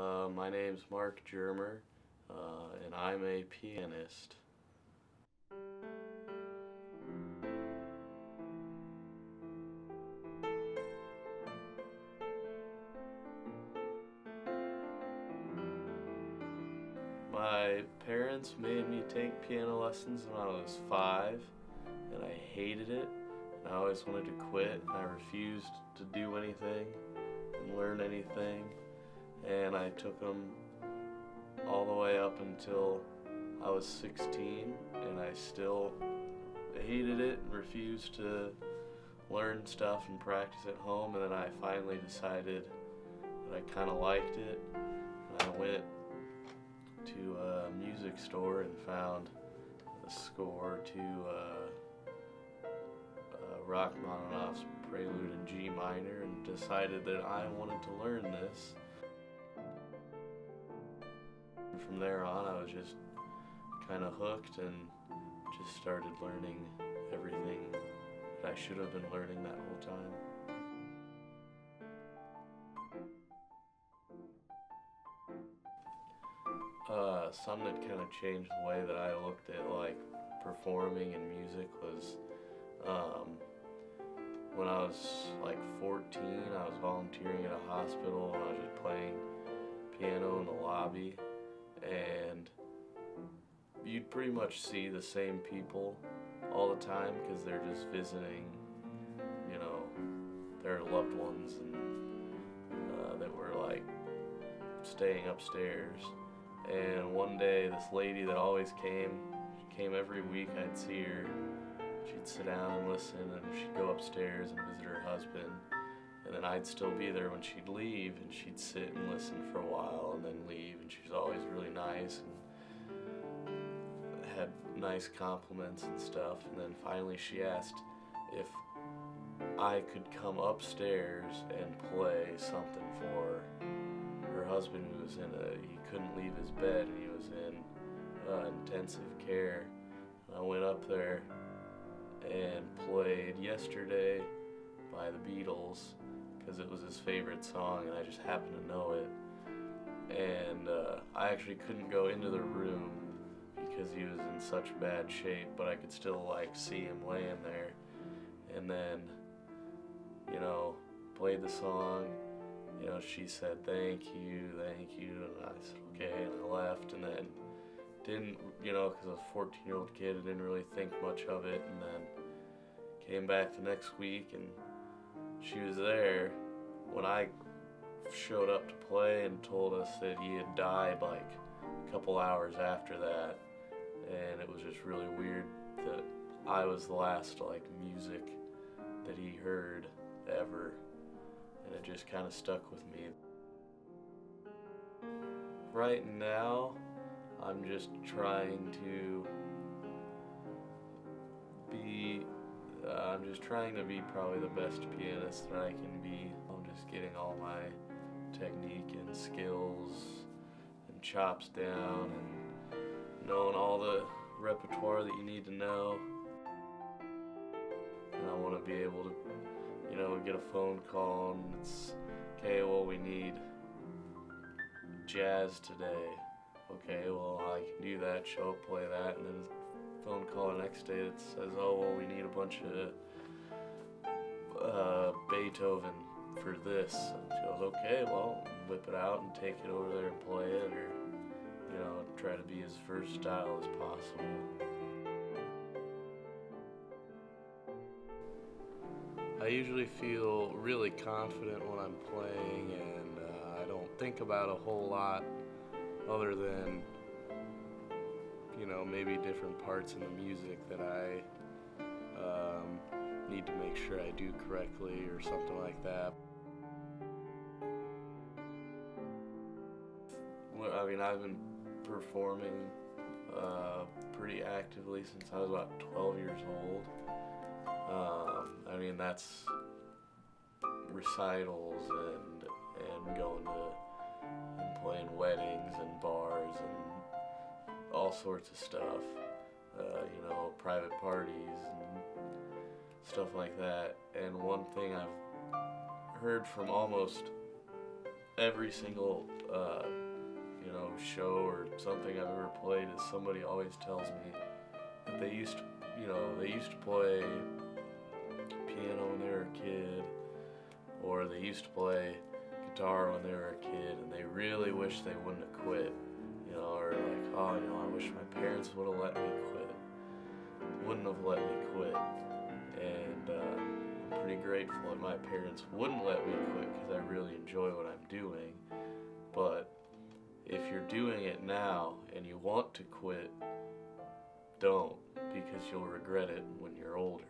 Uh, my name's Mark Germer, uh, and I'm a pianist. My parents made me take piano lessons when I was five, and I hated it. And I always wanted to quit. and I refused to do anything and learn anything. And I took them all the way up until I was 16, and I still hated it and refused to learn stuff and practice at home. And then I finally decided that I kind of liked it. And I went to a music store and found the score to uh, uh, Rachmaninoff's Prelude in G minor and decided that I wanted to learn this. From there on, I was just kind of hooked and just started learning everything that I should have been learning that whole time. Uh, something that kind of changed the way that I looked at like performing and music was um, when I was like 14. I was volunteering at a hospital and I was just playing piano in the lobby, and you'd pretty much see the same people all the time because they're just visiting, you know, their loved ones and uh, that were like staying upstairs. And one day, this lady that always came, she came every week, I'd see her. She'd sit down and listen, and she'd go upstairs and visit her husband. And then I'd still be there when she'd leave, and she'd sit and listen for a while and then nice and had nice compliments and stuff. And then finally, she asked if I could come upstairs and play something for her her husband who was in a he couldn't leave his bed. And he was in uh, intensive care. I went up there and played yesterday by the beatles because it was his favorite song and i just happened to know it and uh, i actually couldn't go into the room because he was in such bad shape but i could still like see him laying there and then you know played the song you know, she said, thank you, thank you. And I said, okay. And I left and then didn't, you know, because I was a 14 year old kid, I didn't really think much of it. And then came back the next week and she was there when I showed up to play and told us that he had died like a couple hours after that. And it was just really weird that I was the last like music that he heard ever and it just kind of stuck with me. Right now, I'm just trying to be, uh, I'm just trying to be probably the best pianist that I can be. I'm just getting all my technique and skills and chops down and knowing all the repertoire that you need to know. And I want to be able to you know, get a phone call and it's, okay, well, we need jazz today. Okay, well, I can do that, show up, play that, and then phone call the next day that says, oh, well, we need a bunch of uh, Beethoven for this. And she goes, okay, well, whip it out and take it over there and play it, or, you know, try to be as versatile as possible. I usually feel really confident when I'm playing, and uh, I don't think about a whole lot other than, you know, maybe different parts in the music that I um, need to make sure I do correctly or something like that. Well, I mean, I've been performing uh, pretty actively since I was about 12 years old. Um, I mean, that's recitals and and going to and playing weddings and bars and all sorts of stuff. Uh, you know, private parties and stuff like that. And one thing I've heard from almost every single uh, you know show or something I've ever played is somebody always tells me that they used to, you know they used to play piano when they were a kid or they used to play guitar when they were a kid and they really wish they wouldn't have quit you know or like oh you know I wish my parents would have let me quit wouldn't have let me quit pretty grateful that my parents wouldn't let me quit because I really enjoy what I'm doing. But if you're doing it now and you want to quit don't because you'll regret it when you're older